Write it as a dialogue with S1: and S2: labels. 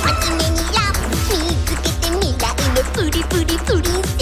S1: 「わき芽にラップつけてみらいのプリプリプリンス」